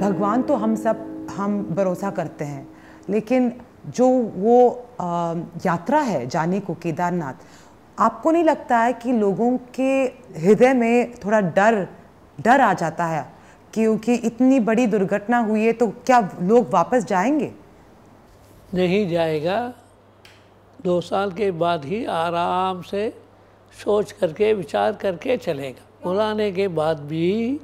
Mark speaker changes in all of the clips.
Speaker 1: भगवान तो हम सब हम भरोसा करते हैं। लेकिन जो वो आ, यात्रा है जाने को केदारनाथ आपको नहीं लगता है कि लोगों के हृदय में थोड़ा डर डर आ जाता है क्योंकि इतनी बड़ी दुर्घटना हुई है तो क्या लोग वापस जाएँगे?
Speaker 2: नहीं जाएगा। दो साल के बाद ही आराम से सोच करके विचार करके चलेगा। बुलाने के बाद भी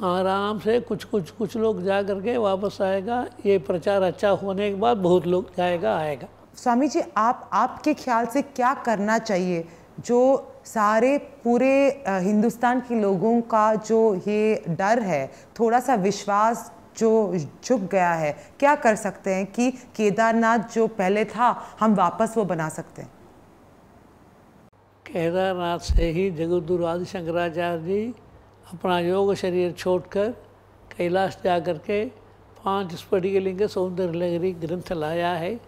Speaker 2: आराम से कुछ कुछ कुछ लोग जा करके वापस आएगा। ये प्रचार अच्छा होने के बाद बहुत लोग जाएगा आएगा।
Speaker 1: स्वामी जी आप आपके ख्याल से क्या करना चाहिए? जो सारे पूरे हिंदुस्तान के लोगों का जो ये डर है थोड़ा सा विश्वास जो झुक गया है क्या कर सकते हैं कि केदारनाथ जो पहले था हम वापस वो बना सकते हैं?
Speaker 2: केदारनाथ से ही जगतगुरु आदि शंकराचार्य जी अपना योग शरीर छोड़कर कैलाश जा कर के पाँच स्फटिकलिंग सौंदर्य लहरी ग्रंथ लाया है।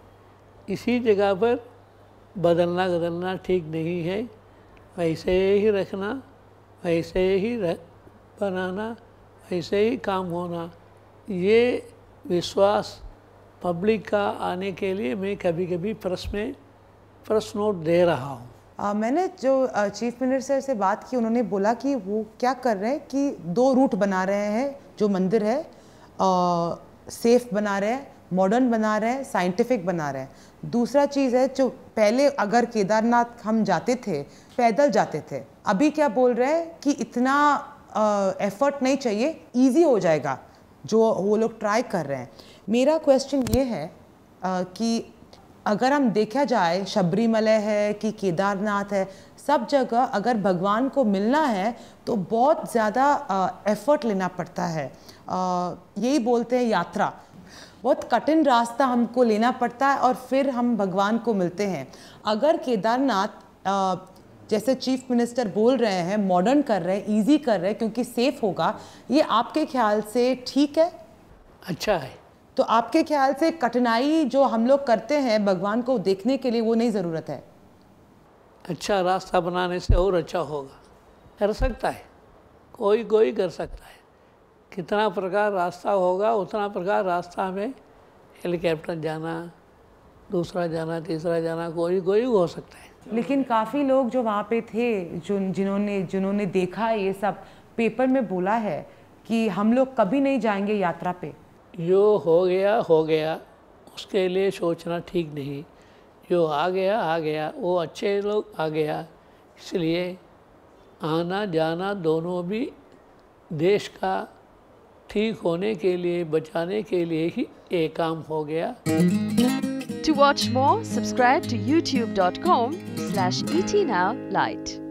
Speaker 2: इसी जगह पर बदलना बदलना ठीक नहीं है। वैसे ही रखना, वैसे ही रख बनाना, वैसे ही काम होना, ये विश्वास पब्लिक का आने के लिए मैं कभी कभी प्रेस में प्रेस नोट दे रहा हूँ।
Speaker 1: मैंने जो चीफ मिनिस्टर से बात की उन्होंने बोला कि वो क्या कर रहे हैं कि दो रूट बना रहे हैं जो मंदिर है सेफ़ बना रहे हैं मॉडर्न बना रहे हैं साइंटिफिक बना रहे हैं। दूसरा चीज़ है जो पहले अगर केदारनाथ हम जाते थे पैदल जाते थे अभी क्या बोल रहे हैं कि इतना एफर्ट नहीं चाहिए ईजी हो जाएगा जो वो लोग ट्राई कर रहे हैं। मेरा क्वेश्चन ये है आ, कि अगर हम देखा जाए, शबरीमलय है कि केदारनाथ है, सब जगह अगर भगवान को मिलना है तो बहुत ज़्यादा एफर्ट लेना पड़ता है। यही बोलते हैं यात्रा। बहुत कठिन रास्ता हमको लेना पड़ता है और फिर हम भगवान को मिलते हैं। अगर केदारनाथ जैसे चीफ मिनिस्टर बोल रहे हैं मॉडर्न कर रहे हैं इजी कर रहे हैं, क्योंकि सेफ़ होगा, ये आपके ख्याल से ठीक है?
Speaker 2: अच्छा है।
Speaker 1: तो आपके ख्याल से कठिनाई जो हम लोग करते हैं भगवान को देखने के लिए वो नहीं ज़रूरत है?
Speaker 2: अच्छा रास्ता बनाने से और अच्छा होगा। कर सकता है। कोई कोई कर सकता है। कितना प्रकार रास्ता होगा उतना प्रकार रास्ता में हेलीकॉप्टर जाना दूसरा जाना तीसरा जाना कोई कोई हो सकता है।
Speaker 1: लेकिन काफ़ी लोग जो वहाँ पे थे जो जिन्होंने जिन्होंने देखा ये सब पेपर में बोला है कि हम लोग कभी नहीं जाएँगे यात्रा पे।
Speaker 2: जो हो गया हो गया उसके लिए सोचना ठीक नहीं। जो आ गया आ गया वो अच्छे लोग आ गया। इसलिए आना जाना दोनों भी देश का ठीक होने के लिए बचाने के लिए ही एक काम हो गया।
Speaker 3: To watch more, subscribe to youtube.com slash etnowlight.